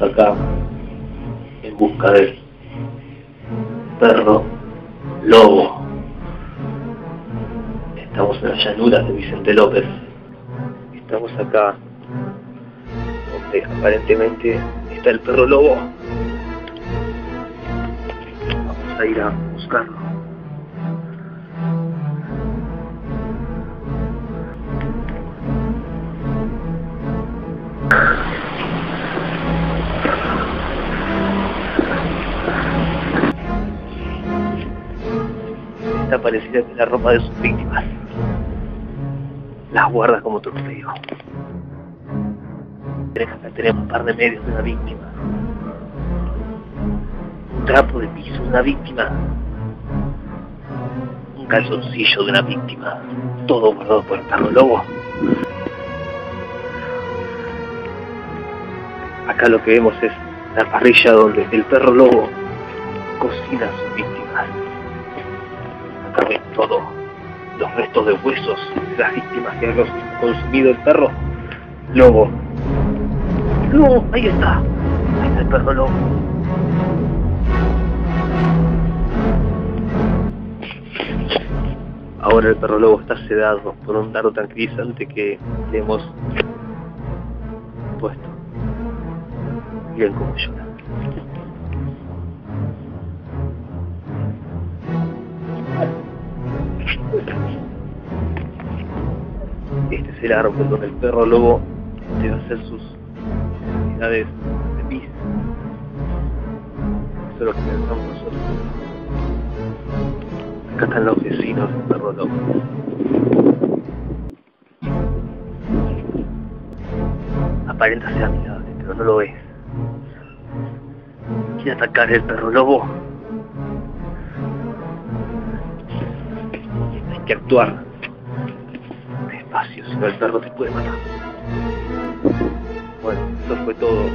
Acá en busca del perro lobo. Estamos en las llanuras de Vicente López. Estamos acá donde aparentemente está el perro lobo. Vamos a ir a buscarlo. Esta parecida la ropa de sus víctimas. Las guarda como trofeo. Acá tenemos un par de medios de una víctima. Un trapo de piso de una víctima. Un calzoncillo de una víctima. Todo guardado por el perro lobo. Acá lo que vemos es la parrilla donde el perro lobo cocina a sus víctimas. Todo, los restos de huesos de las víctimas que ha consumido el perro lobo. No, ahí está, ahí está el perro lobo. Ahora el perro lobo está sedado por un dardo tranquilizante que le hemos puesto. Miren cómo llora. Este el árbol donde el perro lobo debe hacer sus necesidades de pis. Eso es lo que pensamos nosotros. Acá están los vecinos del perro lobo. Aparenta ser amigable, pero no lo es. Quiere atacar el perro lobo. Hay que actuar si no el perro te puede matar. Bueno, eso fue todo.